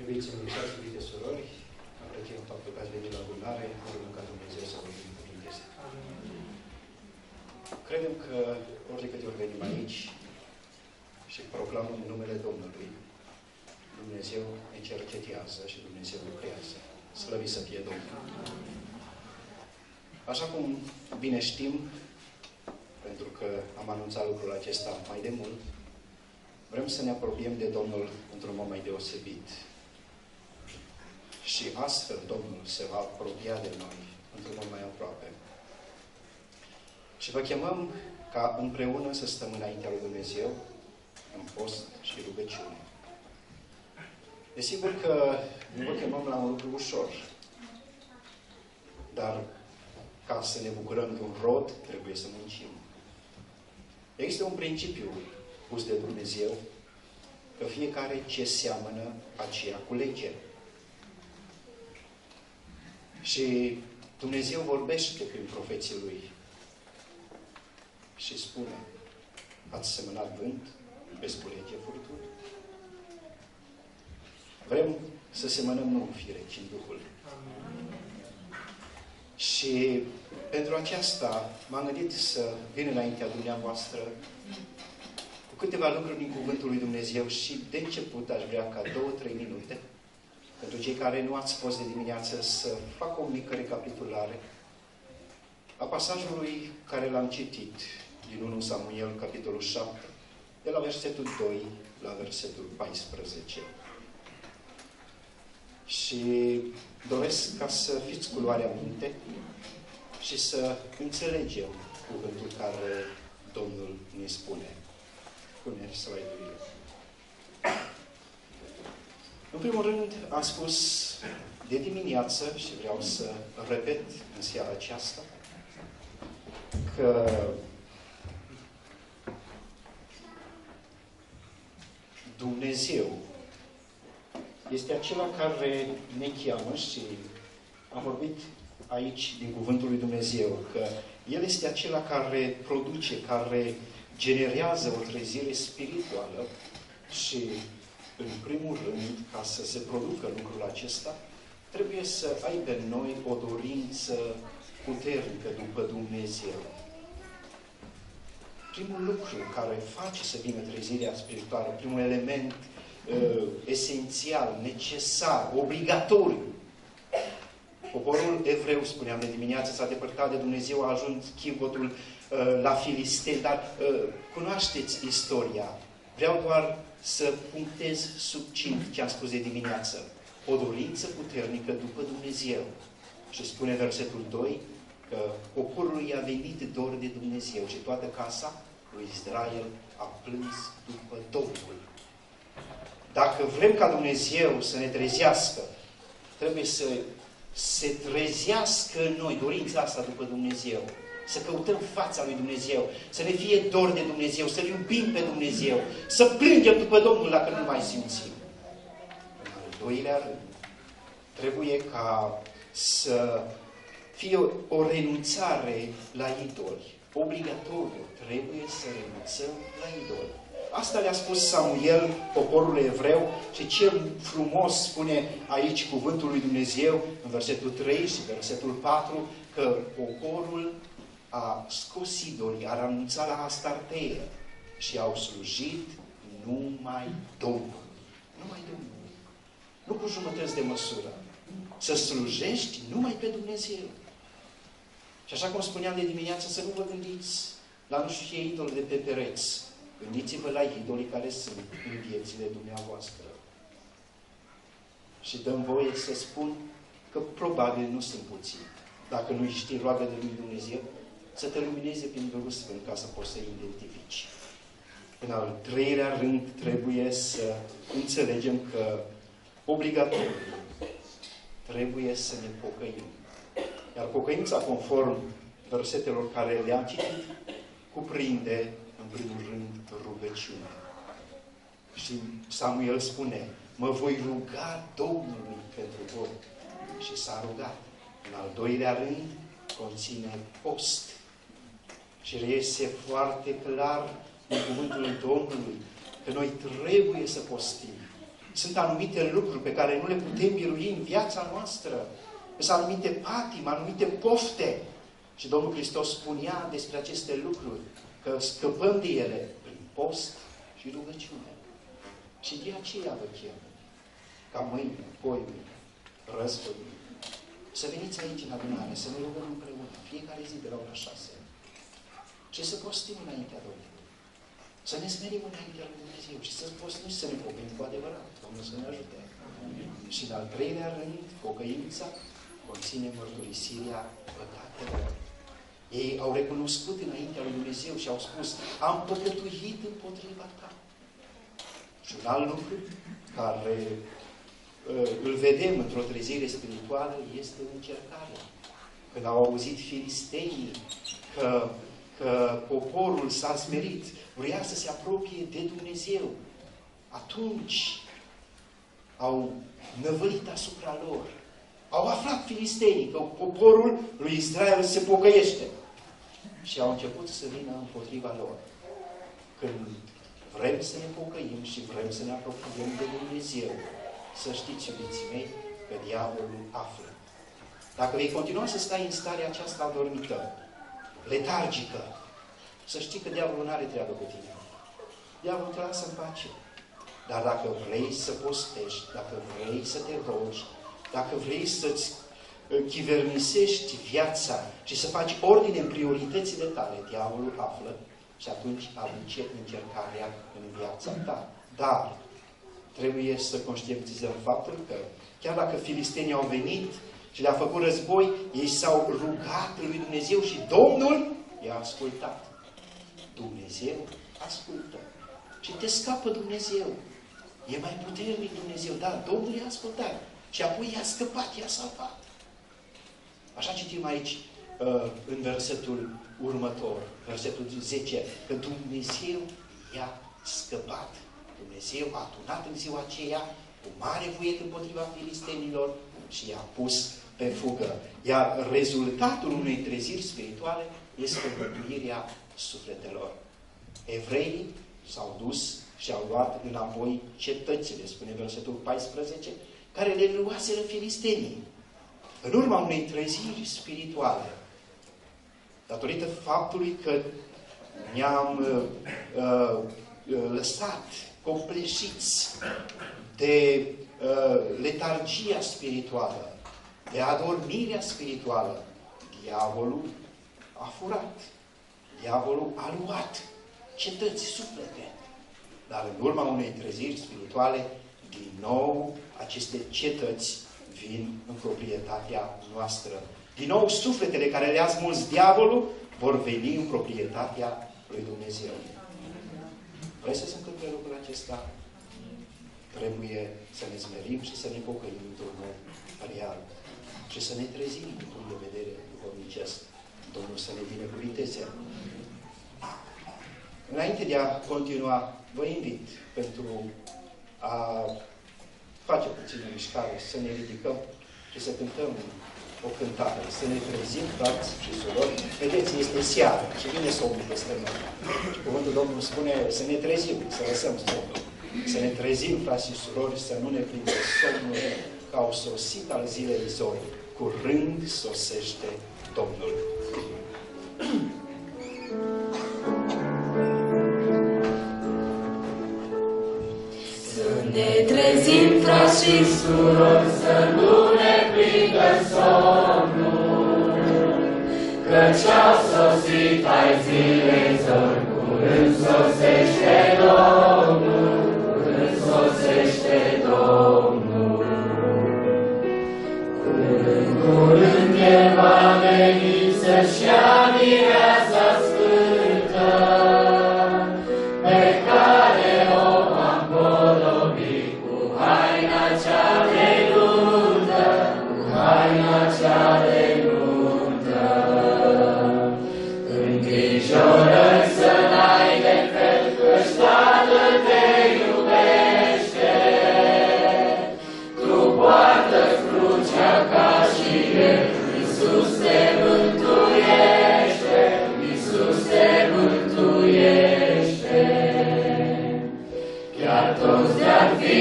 Iubiți invitați, iubite surori, apreciem faptul că ați venit la bunare, urmând ca Dumnezeu să vă binecuvânteze. Credem că ori de câte ori venim aici și proclamăm numele Domnului, Dumnezeu ne cercetează și Dumnezeu lucrează. Slăvi să fie Domnul. Așa cum bine știm, pentru că am anunțat lucrul acesta mai de mult, vrem să ne apropiem de Domnul într-un mod mai deosebit. Și astfel Domnul se va apropia de noi într-un mod mai aproape. Și vă chemăm ca împreună să stăm înaintea lui Dumnezeu în post și rugăciune. Desigur că nu vă chemăm la un lucru ușor, dar ca să ne bucurăm de un rod, trebuie să muncim. Există un principiu pus de Dumnezeu că fiecare ce seamănă, aceea culege. Și Dumnezeu vorbește prin profeții Lui și spune, ați semănat vânt, veți culege furtuni. Vrem să semănăm nu în fire, ci în Duhul. Și pentru aceasta m-am gândit să vin înaintea dumneavoastră cu câteva lucruri din Cuvântul lui Dumnezeu și de început aș vrea ca două, trei minute pentru cei care nu ați fost de dimineață să fac o mică recapitulare a pasajului care l-am citit din 1 Samuel, capitolul 7, de la versetul 2 la versetul 14. Și doresc ca să fiți cu luarea minte și să înțelegem cuvântul care Domnul ne spune. Pune slide-urile. În primul rând, am spus de dimineață și vreau să repet în seara aceasta că Dumnezeu este acela care ne cheamă și am vorbit aici din Cuvântul lui Dumnezeu că El este acela care produce, care generează o trezire spirituală și în primul rând, ca să se producă lucrul acesta, trebuie să aibă în noi o dorință puternică după Dumnezeu. Primul lucru care face să vină trezirea spirituală, primul element uh, esențial, necesar, obligatoriu. Poporul evreu, spuneam de dimineață, s-a depărtat de Dumnezeu, a ajuns chivotul uh, la filisteni, dar uh, cunoașteți istoria. Vreau doar să punctez succint ce am spus de dimineață. O dorință puternică după Dumnezeu. Și spune versetul 2 că poporului a venit dor de Dumnezeu și toată casa lui Israel a plâns după Domnul. Dacă vrem ca Dumnezeu să ne trezească, trebuie să se trezească în noi dorința asta după Dumnezeu. Să căutăm fața lui Dumnezeu, să ne fie dor de Dumnezeu, să-L iubim pe Dumnezeu, să plângem după Domnul dacă nu mai simțim. În al doilea rând, trebuie ca să fie o, o renunțare la idoli. Obligatoriu, trebuie să renunțăm la idoli. Asta le-a spus Samuel poporului evreu și cel frumos spune aici cuvântul lui Dumnezeu în versetul 3 și versetul 4 că poporul a scos idolii, a renunțat la Astarteie și au slujit numai Domnul. Numai Domnul. Nu cu jumătăți de măsură. Să slujești numai pe Dumnezeu. Și așa cum spuneam de dimineață, să nu vă gândiți la nu știu ce idol de pe pereți. Gândiți-vă la idolii care sunt în viețile dumneavoastră. Și dăm voie să spun că probabil nu sunt puțini. Dacă nu știi roagă de lui Dumnezeu, să te lumineze prin Duhul Sfânt ca să poți să identifici. În al treilea rând, trebuie să înțelegem că obligatoriu trebuie să ne pocăim. Iar pocăința, conform versetelor care le-am citit, cuprinde, în primul rând, rugăciune. Și Samuel spune, mă voi ruga Domnului pentru voi. Și s-a rugat. În al doilea rând, conține post. Și reiese foarte clar în cuvântul Domnului că noi trebuie să postim, sunt anumite lucruri pe care nu le putem birui în viața noastră. Sunt anumite patim, anumite pofte. Și Domnul Hristos spunea despre aceste lucruri, că scăpăm de ele prin post și rugăciune. Și de aceea vă chem, ca mâine, poi mâine, război, să veniți aici în adunare, să ne rugăm împreună, fiecare zi de la ora șase. Și să postim înaintea Domnului. Să ne smerim înaintea lui Dumnezeu și să postim să ne pocăim cu adevărat. Domnul să ne ajute. Și în al treilea rând, pocăința conține mărturisirea păcatelor. Ei au recunoscut înaintea lui Dumnezeu și au spus, am păcătuit împotriva ta. Și un alt lucru care uh, îl vedem într-o trezire spirituală este încercarea. Când au auzit filistenii că, că poporul s-a smerit, vrea să se apropie de Dumnezeu, atunci au năvălit asupra lor. Au aflat filistenii că poporul lui Israel se pocăiește. Și au început să vină împotriva lor. Când vrem să ne pocăim și vrem să ne apropiem de Dumnezeu, să știți, iubiții mei, că diavolul află. Dacă vei continua să stai în starea aceasta adormită, letargică, să știi că diavolul nu are treabă cu tine. Diavolul te lasă în pace. Dar dacă vrei să postești, dacă vrei să te rogi, dacă vrei să-ți chivernisești viața și să faci ordine în prioritățile tale, diavolul află și atunci aduce încercarea în viața ta. Dar trebuie să conștientizăm faptul că chiar dacă filistenii au venit și le-a făcut război, ei s-au rugat lui Dumnezeu și Domnul i-a ascultat. Dumnezeu ascultă. Și te scapă Dumnezeu. E mai puternic Dumnezeu. Da, Domnul i-a ascultat. Și apoi i-a scăpat, i-a salvat. Așa citim aici uh, în versetul următor, versetul 10, că Dumnezeu i-a scăpat. Dumnezeu a tunat în ziua aceea cu mare vuiet împotriva filistenilor și i-a pus pe fugă. Iar rezultatul unei treziri spirituale este mântuirea sufletelor. Evreii s-au dus și au luat înapoi cetățile, spune versetul 14, care le luaseră filistenii. În urma unei treziri spirituale, datorită faptului că ne-am uh, uh, lăsat copleșiți de uh, letargia spirituală, de adormirea spirituală, diavolul a furat, diavolul a luat cetăți, suflete. Dar în urma unei treziri spirituale, din nou, aceste cetăți vin în proprietatea noastră. Din nou, sufletele care le-a smuls diavolul vor veni în proprietatea lui Dumnezeu. Vrei să se întâmple lucrul acesta? Trebuie să ne smerim și să ne pocăim într-un mod real și să ne trezim din punct de vedere duhovnicesc. Domnul să ne binecuvinteze. Înainte de a continua, vă invit pentru a face puțină mișcare, să ne ridicăm și să cântăm o cântare, să ne trezim, frați și surori. Vedeți, este seară și vine somnul peste noi. Și cuvântul Domnului spune să ne trezim, să lăsăm somnul. Să ne trezim, frați și surori, să nu ne prinde somnul ca au sosit al zilei zori. Curând sosește Domnul. Ne trezim, frați și surori, să nu ne prindă somnul, Căci au sosit ai zilei zori, curând sosește Domnul, curând sosește Domnul. Curând, curând El va veni să-și ia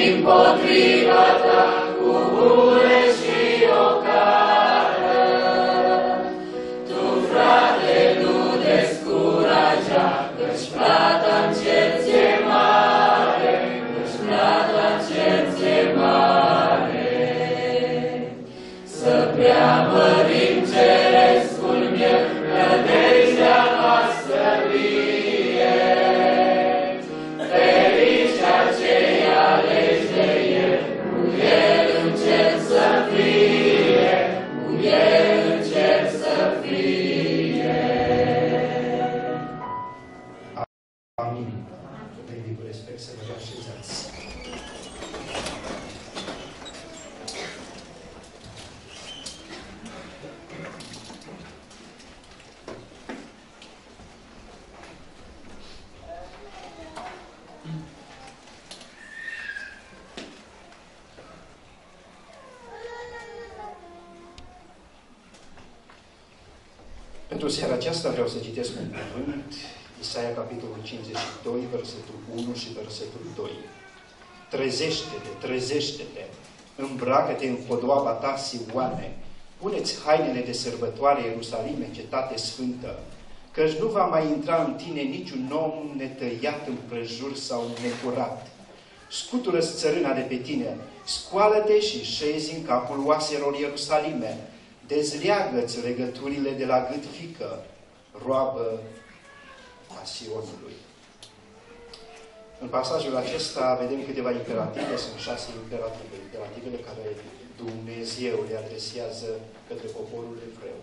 mântuiește. Chiar Trezește-te, trezește-te, îmbracă-te în podoaba ta, Sioane, puneți hainele de sărbătoare Ierusalime, cetate sfântă, căci nu va mai intra în tine niciun om netăiat în prejur sau necurat. Scutură-ți țărâna de pe tine, scoală-te și șezi în capul oaselor Ierusalime, dezleagă-ți legăturile de la gât fică, roabă a Sionului. În pasajul acesta vedem câteva imperative, sunt șase imperative, imperativele care Dumnezeu le adresează către poporul evreu.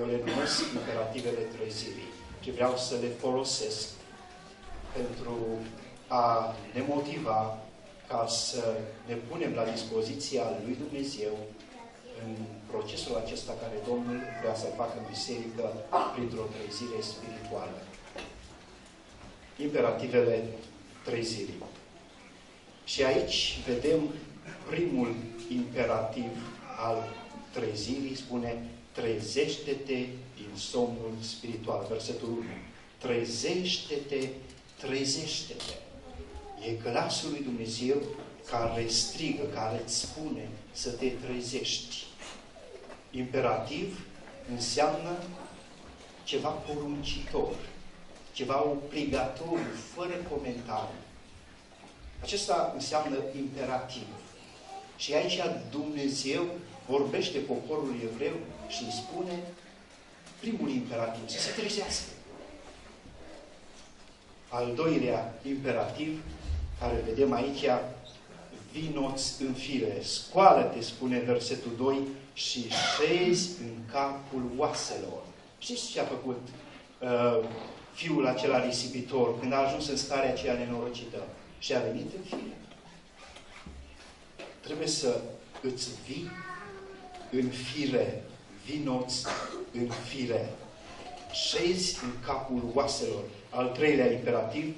Eu le numesc imperativele trezirii și vreau să le folosesc pentru a ne motiva ca să ne punem la dispoziția lui Dumnezeu în procesul acesta care Domnul vrea să facă în biserică printr-o trezire spirituală. Imperativele trezirii. Și aici vedem primul imperativ al trezirii, spune trezește-te din somnul spiritual. Versetul 1. Trezește-te, trezește-te. E glasul lui Dumnezeu care strigă, care îți spune să te trezești. Imperativ înseamnă ceva poruncitor, ceva obligatoriu, fără comentariu. Acesta înseamnă imperativ. Și aici Dumnezeu vorbește poporului evreu și îi spune primul imperativ, să se trezească. Al doilea imperativ, care vedem aici, vinoți în fire. Scoală-te, spune versetul 2, și șezi în capul oaselor. Știți ce a făcut uh, fiul acela risipitor când a ajuns în starea aceea nenorocită? Și a venit în fire. Trebuie să îți vii în fire, vinoți în fire. Șezi în capul oaselor. Al treilea imperativ,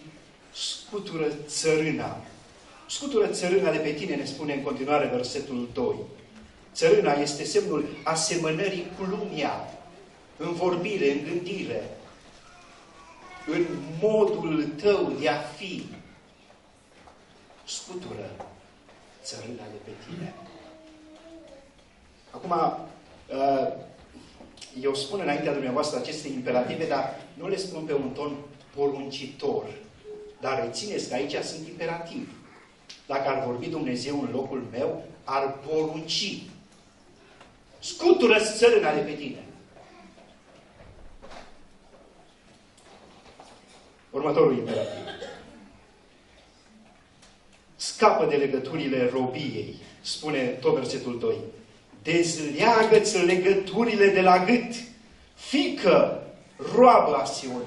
scutură țărâna. Scutură țărâna de pe tine, ne spune în continuare versetul 2. Țărâna este semnul asemănării cu lumea, în vorbire, în gândire, în modul tău de a fi. Scutură țărâna de pe tine. Acum, uh, eu spun înaintea dumneavoastră aceste imperative, dar nu le spun pe un ton poruncitor. Dar rețineți că aici sunt imperativ. Dacă ar vorbi Dumnezeu în locul meu, ar porunci Scutură țărâna de pe tine. Următorul imperativ. Scapă de legăturile robiei, spune tot versetul 2. Dezleagă-ți legăturile de la gât, fică roabă a Sionului.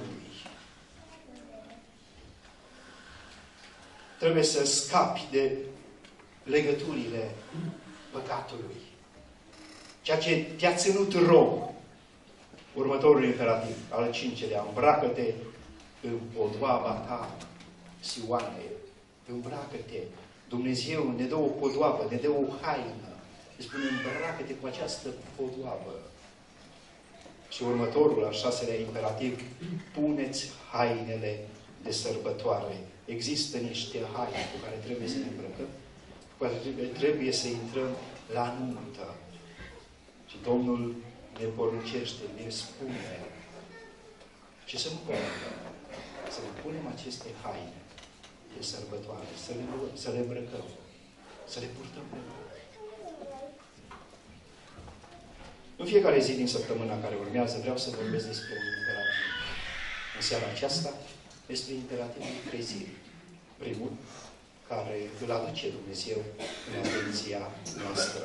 Trebuie să scapi de legăturile păcatului ceea ce te-a ținut rob. Următorul imperativ, al cincelea, îmbracă-te în podoaba ta, Sioane, îmbracă-te. Dumnezeu ne dă o podoabă, ne dă o haină. Ne spune, îmbracă-te cu această podoabă. Și următorul, al șaselea imperativ, puneți hainele de sărbătoare. Există niște haine cu care trebuie să ne îmbrăcăm. trebuie să intrăm la nuntă. Și Domnul ne poruncește, ne spune și să nu părătăm, să ne punem aceste haine de sărbătoare, să le, să le îmbrăcăm, să le purtăm pe noi. În fiecare zi din săptămâna care urmează vreau să vorbesc despre un imperativ. În seara aceasta despre imperativul trezirii. Primul, care îl aduce Dumnezeu în atenția noastră.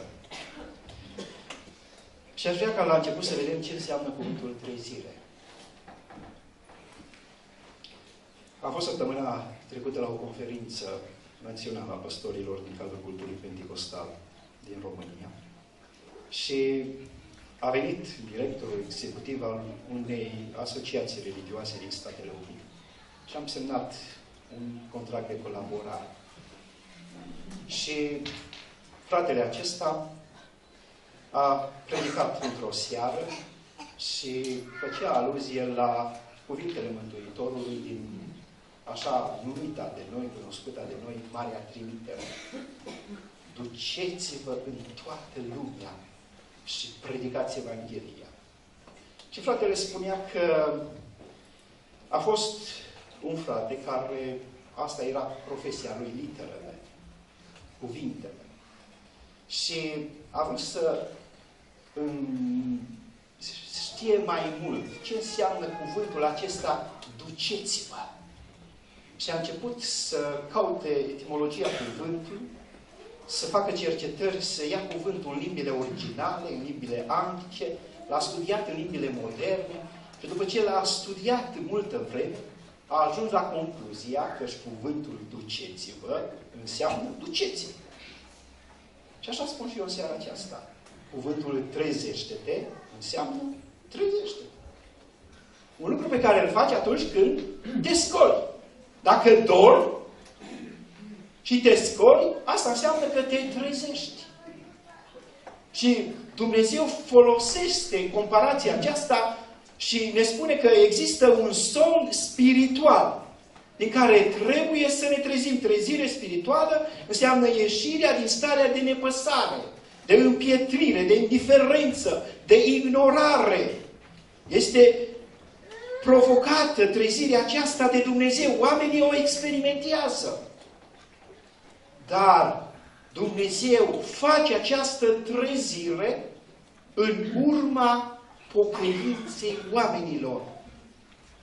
Și aș vrea ca la început să vedem ce înseamnă cuvântul trezire. Am fost săptămâna trecută la o conferință națională a păstorilor din cadrul culturii pentecostal din România. Și a venit directorul executiv al unei asociații religioase din Statele Unite. Și am semnat un contract de colaborare. Și fratele acesta a predicat într-o seară și făcea aluzie la cuvintele Mântuitorului din așa numita de noi, cunoscuta de noi, Marea Trimitere. Duceți-vă în toată lumea și predicați Evanghelia. Și fratele spunea că a fost un frate care, asta era profesia lui, literele, cuvintele. Și a vrut să știe mai mult ce înseamnă cuvântul acesta, duceți-vă. Și a început să caute etimologia cuvântului, să facă cercetări, să ia cuvântul în limbile originale, în limbile antice, l-a studiat în limbile moderne și după ce l-a studiat multă vreme, a ajuns la concluzia că și cuvântul duceți-vă înseamnă duceți-vă. Și așa spun și eu în seara aceasta. Cuvântul trezește-te înseamnă trezește -te. Un lucru pe care îl faci atunci când te scoli. Dacă dormi, și te scoli, asta înseamnă că te trezești. Și Dumnezeu folosește comparația aceasta și ne spune că există un somn spiritual din care trebuie să ne trezim. Trezire spirituală înseamnă ieșirea din starea de nepăsare, de împietrire, de indiferență, de ignorare. Este provocată trezirea aceasta de Dumnezeu. Oamenii o experimentează. Dar Dumnezeu face această trezire în urma pocăinței oamenilor.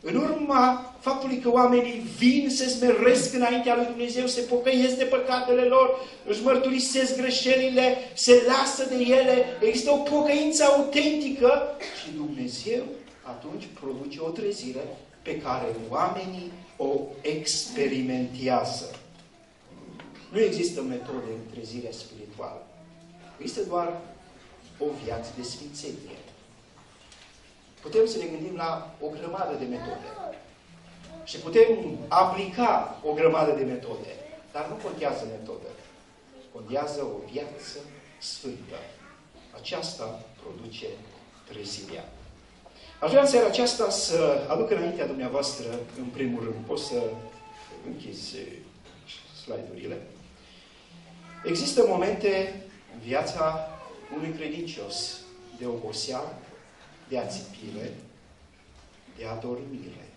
În urma faptului că oamenii vin, se smeresc înaintea lui Dumnezeu, se pocăiesc de păcatele lor, își mărturisesc greșelile, se lasă de ele, există o pocăință autentică și Dumnezeu atunci produce o trezire pe care oamenii o experimentează. Nu există metode în trezirea spirituală. Există doar o viață de sfințenie. Putem să ne gândim la o grămadă de metode. Și putem aplica o grămadă de metode. Dar nu contează metodă. Contează o viață sfântă. Aceasta produce trezirea. Aș vrea în seara aceasta să aduc înaintea dumneavoastră, în primul rând, pot să închizi slide-urile. Există momente în viața unui credincios de oboseală, de ațipire, de adormire,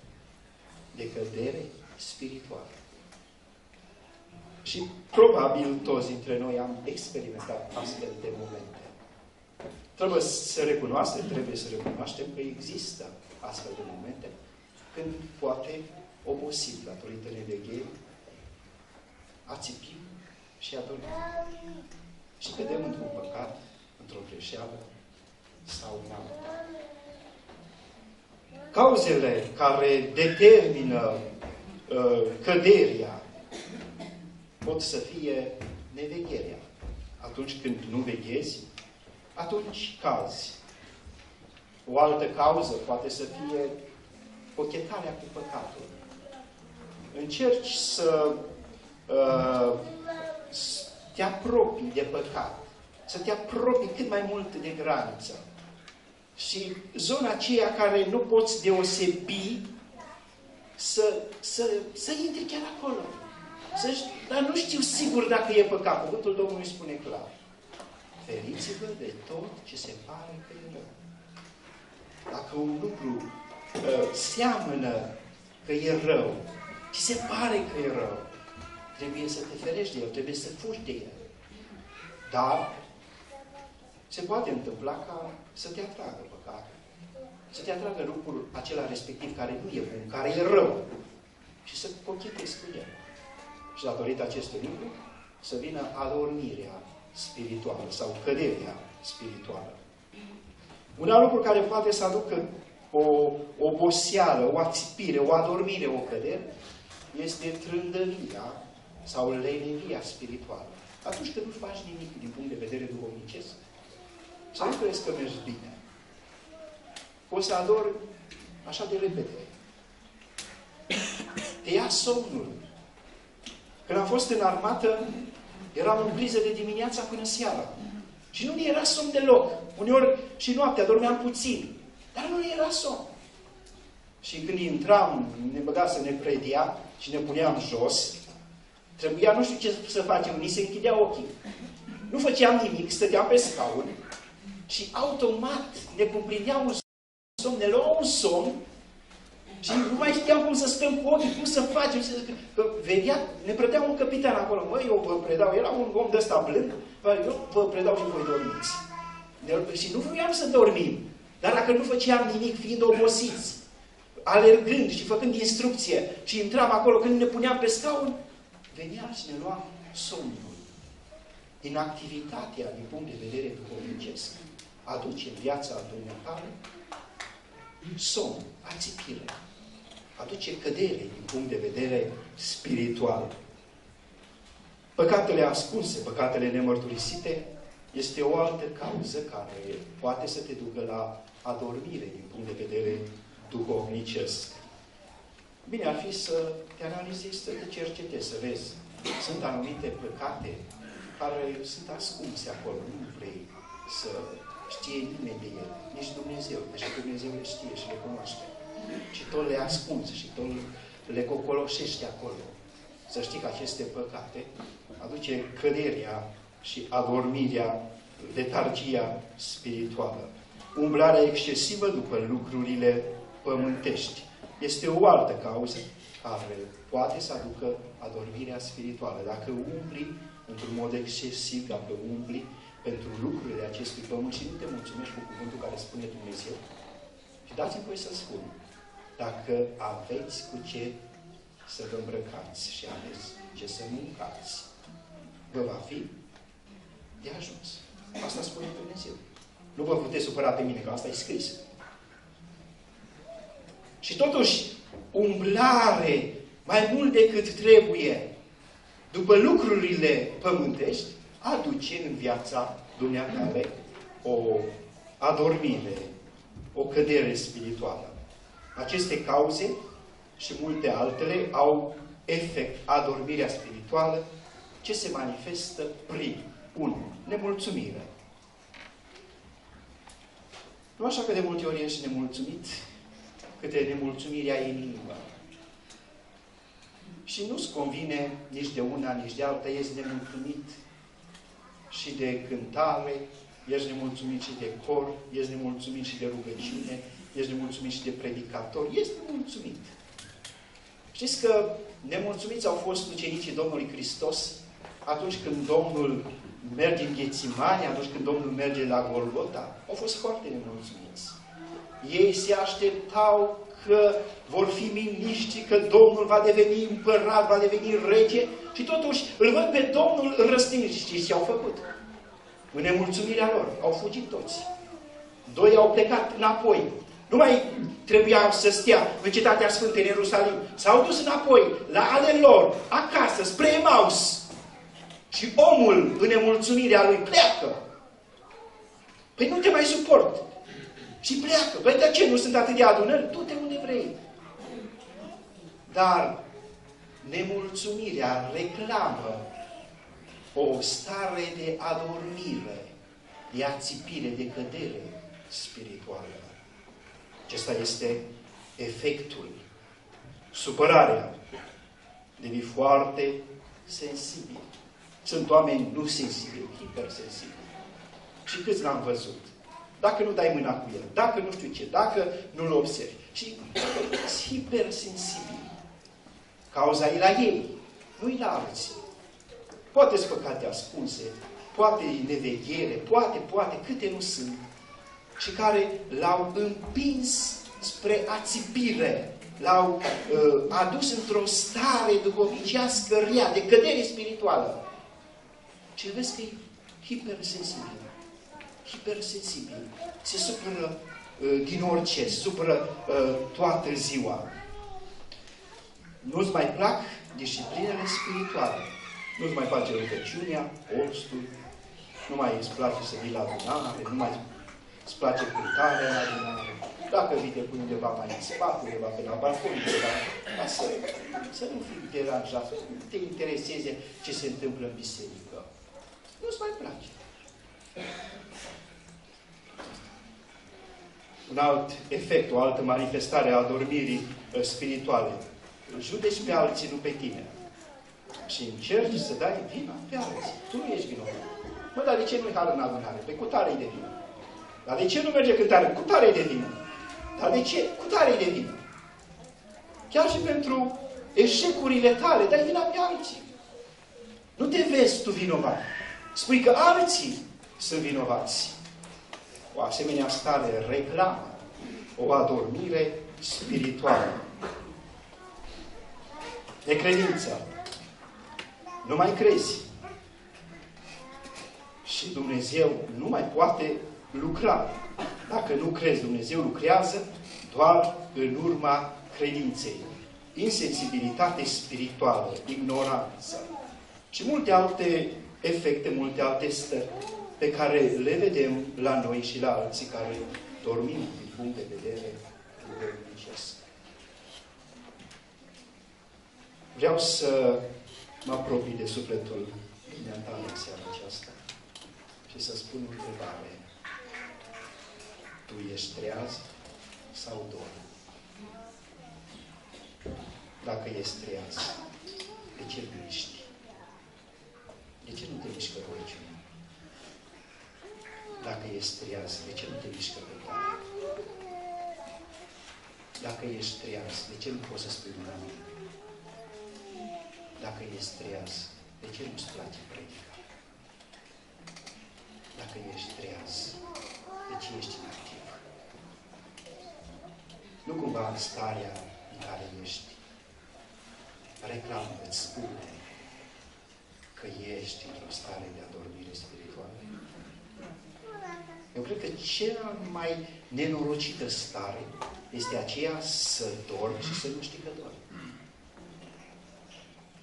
de cădere spirituală. Și probabil toți dintre noi am experimentat astfel de momente. Trebuie să recunoaștem, trebuie să recunoaștem că există astfel de momente când poate obosit datorită nevegherii, ațipim și adormim. Și cădem într-un păcat, într-o greșeală sau în alta. Cauzele care determină uh, căderia pot să fie nevegherea. Atunci când nu veghezi, atunci cazi. O altă cauză poate să fie pochetarea cu păcatul. Încerci să uh, te apropii de păcat, să te apropii cât mai mult de graniță. Și zona aceea care nu poți deosebi, să, să, să intri chiar acolo. Să dar nu știu sigur dacă e păcat. Cuvântul Domnului spune clar. Feriți-vă de tot ce se pare că e rău. Dacă un lucru uh, seamănă că e rău, și se pare că e rău, trebuie să te ferești de el, trebuie să fugi de el. Dar se poate întâmpla ca să te atragă păcatul. Să te atragă lucrul acela respectiv care nu e bun, care e rău. Și să cochetezi cu el. Și datorită acestui lucru să vină adormirea spirituală sau căderea spirituală. Un alt lucru care poate să aducă o oboseală, o ațipire, o adormire, o cădere, este trândăvia sau lenevia spirituală. Atunci când nu faci nimic din punct de vedere duhovnicesc, să nu crezi că mergi bine. O să ador așa de repede. Te ia somnul. Când am fost în armată, eram în priză de dimineața până seara. Și nu mi era somn deloc. Uneori și noaptea dormeam puțin. Dar nu era somn. Și când intram, ne băga să ne predia și ne puneam jos, trebuia nu știu ce să facem, ni se închidea ochii. Nu făceam nimic, stăteam pe scaun și automat ne cuprindea un somn, ne lua un somn și nu mai știam cum să stăm cu ochii, cum să facem. Că vedea, ne predea un capitan acolo. Măi, eu vă predau, era un om de ăsta blând, eu vă predau și voi dormiți. Și nu voiam să dormim. Dar dacă nu făceam nimic, fiind obosiți, alergând și făcând instrucție și intram acolo când ne puneam pe scaun, venea și ne lua somnul. Inactivitatea din punct de vedere duhovnicesc aduce în viața dumneavoastră somn, ațipire. Aduce cădere din punct de vedere spiritual. Păcatele ascunse, păcatele nemărturisite, este o altă cauză care poate să te ducă la adormire din punct de vedere duhovnicesc. Bine ar fi să te analizezi, să te cercetezi, să vezi. Sunt anumite păcate care sunt ascunse acolo. Nu vrei să știe nimeni de ele. Nici Dumnezeu. Deci Dumnezeu le știe și le cunoaște. Și tot le ascunzi și tot le cocoloșește acolo. Să știi că aceste păcate aduce căderea și adormirea, letargia spirituală. Umblarea excesivă după lucrurile pământești. Este o altă cauză care poate să aducă adormirea spirituală. Dacă umbli într-un mod excesiv, dacă umbli pentru lucrurile acestui pământ și nu te mulțumești cu cuvântul care spune Dumnezeu, și dați-mi voi să spun, dacă aveți cu ce să vă îmbrăcați și aveți ce să mâncați, vă va fi de ajuns. Asta spune Dumnezeu. Nu vă puteți supăra pe mine, că asta e scris. Și totuși, umblare mai mult decât trebuie după lucrurile pământești, aduce în viața dumneavoastră o adormire, o cădere spirituală. Aceste cauze și multe altele au efect adormirea spirituală ce se manifestă prin 1. Nemulțumire. Nu așa că de multe ori ești nemulțumit câte nemulțumirea e în inimă. Și nu-ți convine nici de una, nici de alta, ești nemulțumit și de cântare, ești nemulțumit și de cor, ești nemulțumit și de rugăciune, ești nemulțumit și de predicator, ești nemulțumit. Știți că nemulțumiți au fost ucenicii Domnului Hristos atunci când Domnul merge în Ghețimani, atunci când Domnul merge la Golgota, au fost foarte nemulțumiți. Ei se așteptau că vor fi miniștri, că Domnul va deveni împărat, va deveni rege și totuși îl văd pe Domnul în răstignire. Știți ce au făcut? În nemulțumirea lor. Au fugit toți. Doi au plecat înapoi. Nu mai trebuia să stea în cetatea Sfântă în Ierusalim. S-au dus înapoi la ale lor, acasă, spre Emaus. Și omul, în nemulțumirea lui, pleacă. Păi nu te mai suport. Și pleacă. Păi de ce nu sunt atât de adunări? Du-te unde vrei. Dar nemulțumirea reclamă o stare de adormire, de ațipire, de cădere spirituală. Acesta este efectul. Supărarea devii foarte sensibili. Sunt oameni nu sensibili, hipersensibili. Și câți l-am văzut? Dacă nu dai mâna cu el, dacă nu știu ce, dacă nu-l observi. Și sunt hipersensibili. Cauza e la ei, nu e la alții. Poate sunt păcate ascunse, poate e neveghere, poate, poate, câte nu sunt. Și care l-au împins spre ațipire, l-au uh, adus într-o stare duhovnicească rea, de cădere spirituală. Ce vezi că e hipersensibil. Hipersensibil. Se supără uh, din orice, se supără uh, toată ziua. Nu-ți mai plac disciplinele spirituale. Nu-ți mai face rugăciunea, postul, nu mai îți place să vii la adunare, nu mai îți place cântarea la adunare. Dacă vii de undeva mai în spate, undeva pe la balcon, undeva, ca să, să nu fii deranjat, să nu te intereseze ce se întâmplă în biserică. Nu-ți mai place. Un alt efect, o altă manifestare a adormirii uh, spirituale. Judeci pe alții, nu pe tine. Și încerci să dai vina pe alții. Tu nu ești vinovat. Mă, dar de ce nu-i har în adunare? Pe cutare de vină. Dar de ce nu merge cântare? Cu tare de vină. Dar de ce? Cu tare de vină. Chiar și pentru eșecurile tale, dai vina pe alții. Nu te vezi tu vinovat. Spui că alții sunt vinovați. O asemenea stare reclamă o adormire spirituală. De credință. Nu mai crezi. Și Dumnezeu nu mai poate lucra. Dacă nu crezi, Dumnezeu lucrează doar în urma credinței. Insensibilitate spirituală, ignoranță și multe alte efecte, multe alte stări pe care le vedem la noi și la alții care dormim din punct de vedere duhovnicesc. Vreau să mă apropii de sufletul dumneata în seara aceasta și să spun o întrebare. Tu ești treaz sau dor? Dacă ești treaz, de ce miști? De ce nu te mișcă rugăciunea? Dacă ești treaz, de ce nu te mișcă cântarea? Dacă ești treaz, de ce nu poți să spui un amin? Dacă ești treaz, de ce nu-ți place predica? Dacă ești treaz, de ce ești inactiv? Nu cumva în starea în care ești, reclamă îți spune că ești într-o stare de adormire spirituală? Eu cred că cea mai nenorocită stare este aceea să dormi și să nu știi că dormi.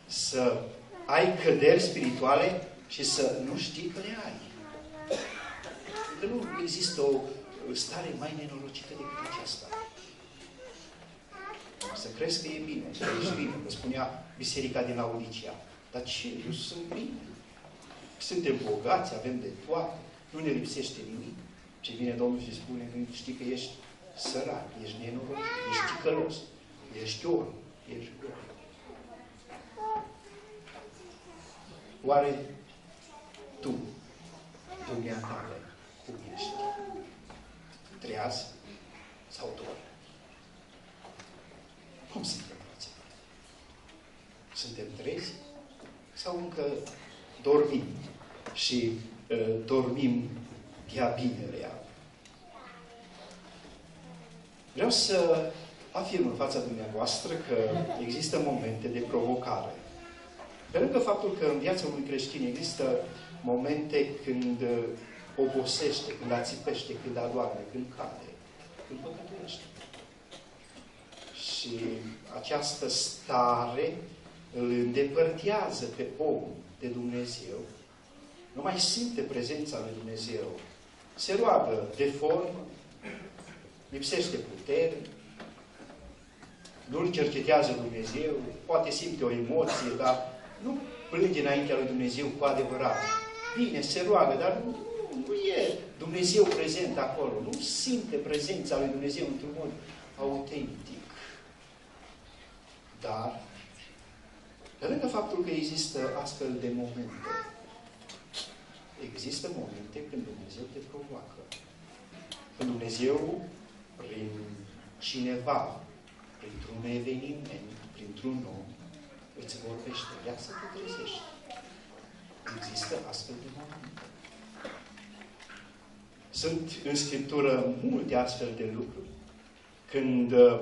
Să ai căderi spirituale și să nu știi că le ai. Că nu există o stare mai nenorocită decât aceasta. Să crezi că e bine, să ești bine, că spunea Biserica din Laodicea. Dar ce? Eu sunt bine. Suntem bogați, avem de toate, nu ne lipsește nimic. Ce vine Domnul și spune, nu știi că ești sărac, ești nenorocit, ești ticălos, ești orb, ești gol. Oare tu, dumneata, cum ești? Treaz sau dor? Cum suntem, frații? Suntem trezi sau încă dormim și uh, dormim de-a binelea? Vreau să afirm în fața dumneavoastră că există momente de provocare. Pe lângă faptul că în viața unui creștin există momente când uh, obosește, când ațipește, când adoarme, când cade, când păcătuiește. Și această stare îl îndepărtează pe om de Dumnezeu, nu mai simte prezența lui Dumnezeu, se roagă de formă, lipsește putere, nu-L cercetează Dumnezeu, poate simte o emoție, dar nu plânge înaintea lui Dumnezeu cu adevărat. Bine, se roagă, dar nu, nu e Dumnezeu prezent acolo. Nu simte prezența lui Dumnezeu într-un mod autentic. Dar Pe lângă faptul că există astfel de momente, există momente când Dumnezeu te provoacă. Când Dumnezeu, prin cineva, printr-un eveniment, printr-un om, îți vorbește, vrea să te trezești. Există astfel de momente. Sunt în Scriptură multe astfel de lucruri. Când uh,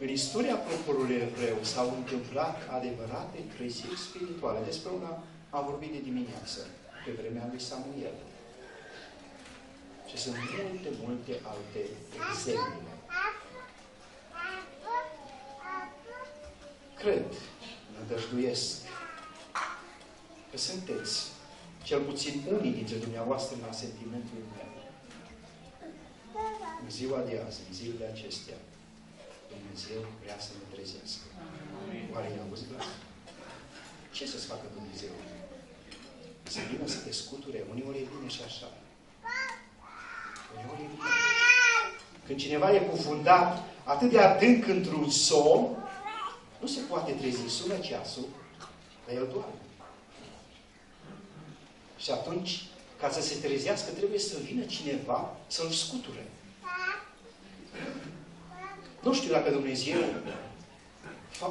în istoria poporului evreu s-au întâmplat adevărate treziri spirituale. Despre una am vorbit de dimineață, pe vremea lui Samuel. Și sunt multe, multe alte exemple. Cred, nădăjduiesc, că sunteți, cel puțin unii dintre dumneavoastră, în sentimentul meu. În ziua de azi, în zilele acestea, Dumnezeu vrea să ne trezească. Oare i-a auzit glas? Ce să-ți facă Dumnezeu? Să vină să te scuture. Uneori e bine și așa. Uneori e bine. Când cineva e cufundat atât de adânc într-un somn, nu se poate trezi. Sună ceasul, dar el doarme. Și atunci, ca să se trezească, trebuie să vină cineva să-l scuture. Nu știu dacă Dumnezeu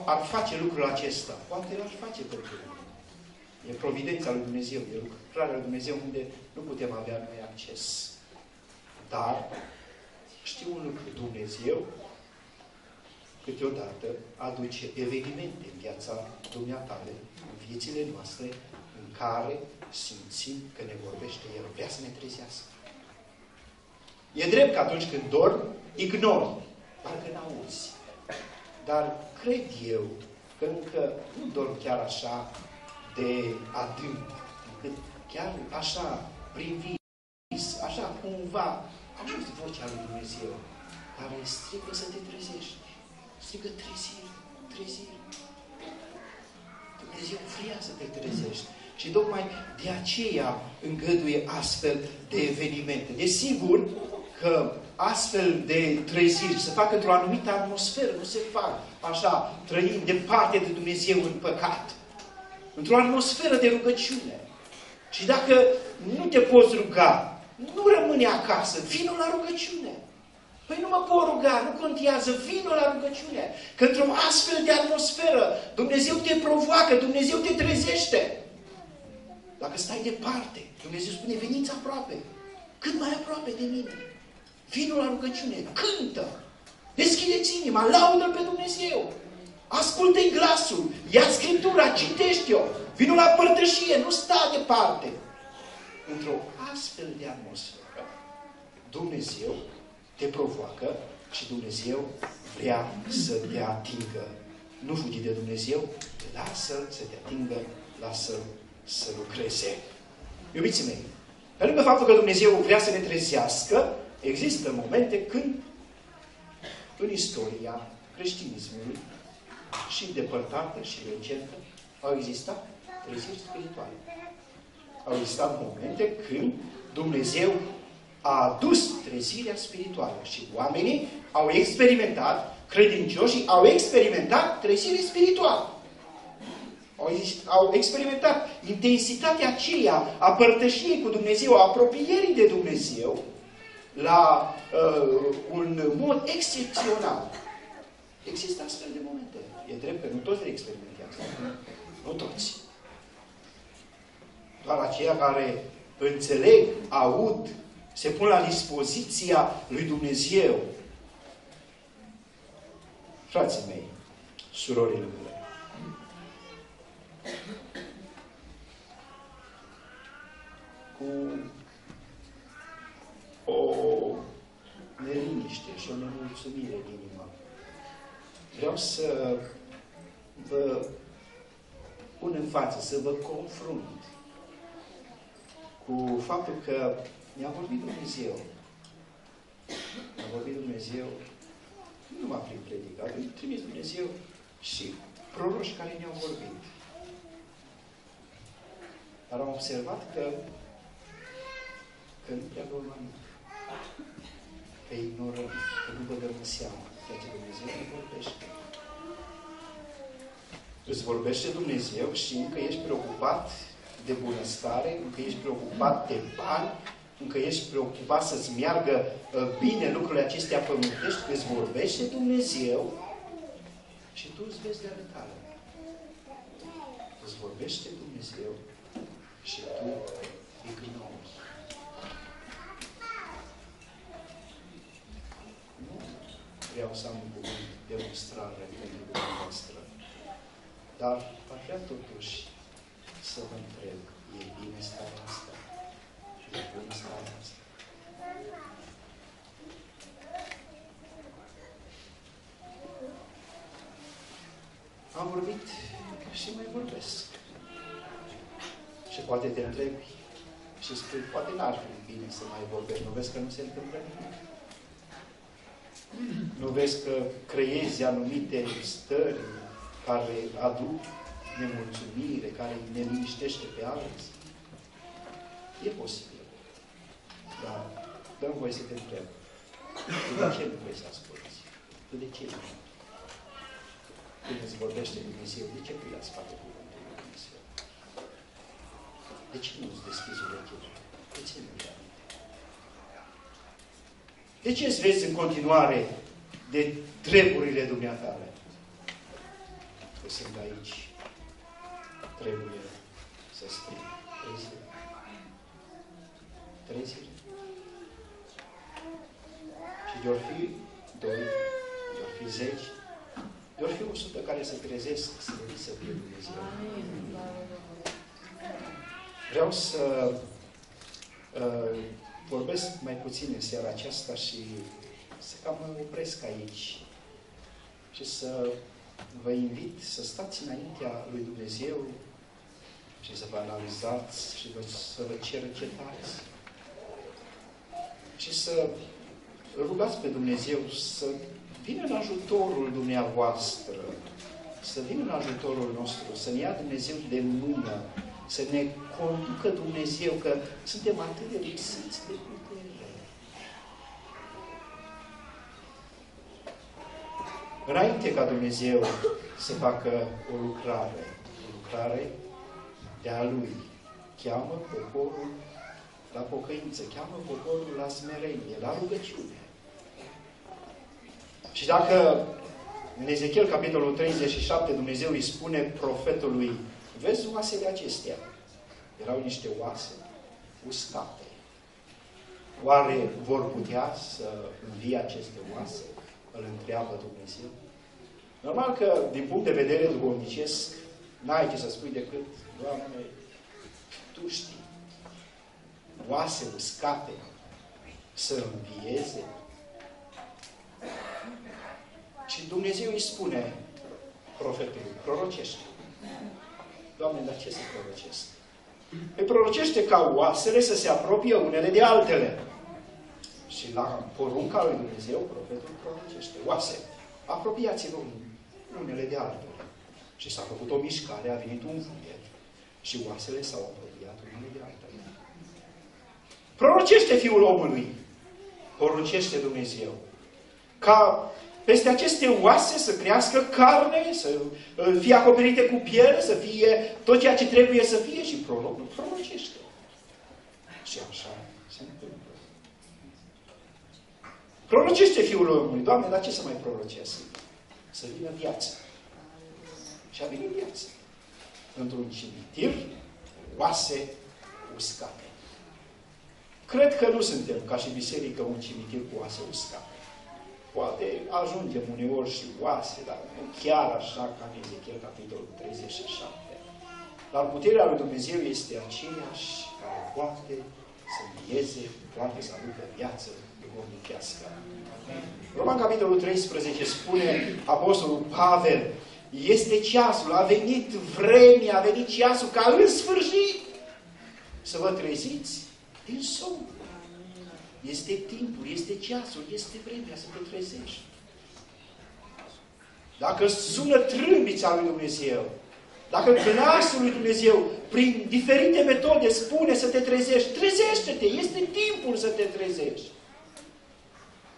ar face lucrul acesta. Poate l-ar face pentru E providența lui Dumnezeu, e lucrarea lui Dumnezeu unde nu putem avea noi acces. Dar știu un lucru, Dumnezeu câteodată aduce evenimente în viața dumneatale, în viețile noastre, în care simțim că ne vorbește El, vrea să ne trezească. E drept că atunci când dorm, ignori parcă n-auzi. Dar cred eu că încă nu dorm chiar așa de adânc, încât chiar așa, prin vis, așa cumva, auzi vocea lui Dumnezeu, care strigă să te trezești. Strigă trezire, trezire. Dumnezeu vrea să te trezești. Și tocmai de aceea îngăduie astfel de evenimente. Desigur că astfel de treziri se fac într-o anumită atmosferă, nu se fac așa, trăind departe de Dumnezeu în păcat. Într-o atmosferă de rugăciune. Și dacă nu te poți ruga, nu rămâne acasă, vină la rugăciune. Păi nu mă pot ruga, nu contează, vină la rugăciune. Că într-o astfel de atmosferă, Dumnezeu te provoacă, Dumnezeu te trezește. Dacă stai departe, Dumnezeu spune, veniți aproape, cât mai aproape de mine. Vino la rugăciune, cântă, deschideți inima, laudă pe Dumnezeu. Ascultă-i glasul, ia Scriptura, citește-o, vino la părtășie, nu sta departe. Într-o astfel de atmosferă, Dumnezeu te provoacă și Dumnezeu vrea să te atingă. Nu fugi de Dumnezeu, lasă-L să te atingă, lasă-L să lucreze. Iubiții mei, pe lângă faptul că Dumnezeu vrea să ne trezească, Există momente când în istoria creștinismului și depărtată și recentă au existat treziri spirituale. Au existat momente când Dumnezeu a adus trezirea spirituală și oamenii au experimentat, credincioșii au experimentat trezire spirituală. Au, au experimentat intensitatea aceea a părtășiei cu Dumnezeu, a apropierii de Dumnezeu, la uh, un mod excepțional. Există astfel de momente. E drept că nu toți le experimentează. Nu toți. Doar aceia care înțeleg, aud, se pun la dispoziția lui Dumnezeu. Frații mei, surorile mele, cu o neliniște și o nemulțumire în inima. Vreau să vă pun în față, să vă confrunt cu faptul că mi-a vorbit Dumnezeu. Mi-a vorbit Dumnezeu nu numai prin predică, a trimis Dumnezeu și proroși care ne-au vorbit. Dar am observat că, că nu prea vorba că ignorăm, că nu băgăm în seamă ceea ce Dumnezeu ne vorbește. îți vorbește Dumnezeu și încă ești preocupat de bunăstare, încă ești preocupat de bani, încă ești preocupat să-ți meargă uh, bine lucrurile acestea pământești, îți vorbește Dumnezeu și tu îți vezi de ale tale. Îți vorbește Dumnezeu și tu ignori. Nu vreau să am un cuvânt demonstrare pentru dumneavoastră, dar aș vrea totuși să vă întreb, e bine starea asta? E bună starea asta? Am vorbit și mai vorbesc. Și poate te întrebi și spui, poate n-ar fi bine să mai vorbești. Nu vezi că nu se întâmplă nimic? Nu vezi că creezi anumite stări care aduc nemulțumire, care ne liniștește pe alții? E posibil. Dar dăm voie să te întreb. Tu de ce nu vrei să asculți? Tu de ce nu? Când îți vorbește Dumnezeu, de ce pui la spate cuvântul lui Dumnezeu? De ce nu îți deschizi urechile? De ce nu le De ce îți vezi în continuare de treburile dumneatale? Că sunt aici. Trebuie să scrii. Trei zile. Trei zile. Și de fi doi, de fi zeci, de fi o sută care se trezesc să veni să fie Dumnezeu. Vreau să uh, vorbesc mai puțin în seara aceasta și să cam mă opresc aici și să vă invit să stați înaintea lui Dumnezeu și să vă analizați și vă, să vă cercetați și să rugați pe Dumnezeu să vină în ajutorul dumneavoastră, să vină în ajutorul nostru, să ne ia Dumnezeu de mână, să ne conducă Dumnezeu, că suntem atât de lipsiți de putere. Înainte ca Dumnezeu să facă o lucrare, o lucrare de-a Lui, cheamă poporul la pocăință, cheamă poporul la smerenie, la rugăciune. Și dacă în Ezechiel, capitolul 37, Dumnezeu îi spune profetului, vezi oasele acestea. Erau niște oase uscate. Oare vor putea să învie aceste oase? Îl întreabă Dumnezeu. Normal că, din punct de vedere duhovnicesc, n-ai ce să spui decât, Doamne, Tu știi. Oase uscate să învieze, și Dumnezeu îi spune profetului, prorocește. Doamne, dar ce să prorocesc? Îi prorocește ca oasele să se apropie unele de altele. Și la porunca lui Dumnezeu, profetul prorocește. Oase, apropiați-vă unele de altele. Și s-a făcut o mișcare, a venit un fuiet și oasele s-au apropiat unele de altele. Prorocește Fiul omului. Poruncește Dumnezeu. Ca peste aceste oase să crească carne, să uh, fie acoperite cu piele, să fie tot ceea ce trebuie să fie și prorocul prorocește. Și așa se întâmplă. Prorocește Fiul omului. Doamne, dar ce să mai prorocesc? Să vină viață. Și a venit viață. Într-un cimitir, oase uscate. Cred că nu suntem, ca și biserică, un cimitir cu oase uscate. Poate ajungem uneori și oase, dar nu chiar așa ca în Ezechiel, capitolul 37. Dar puterea lui Dumnezeu este aceeași care poate să învieze, poate să aducă viață duhovnicească. Roman, capitolul 13, spune Apostolul Pavel, este ceasul, a venit vremea, a venit ceasul ca în sfârșit să vă treziți din somn. Este timpul, este ceasul, este vremea să te trezești. Dacă sună trâmbița lui Dumnezeu, dacă glasul lui Dumnezeu, prin diferite metode, spune să te trezești, trezește-te, este timpul să te trezești.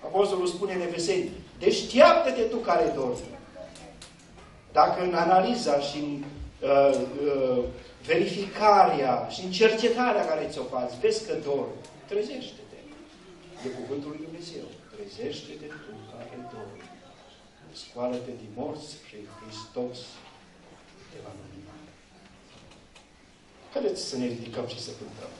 Apostolul spune în Efeseni, deșteaptă-te tu care dormi. Dacă în analiza și în uh, uh, verificarea și în cercetarea care ți-o faci, vezi că dor, trezește-te. De Cuvântul lui Dumnezeu. Trezește-te tu care dor. Scoală-te din morți și Hristos te va lumina. Haideți să ne ridicăm și să cântăm.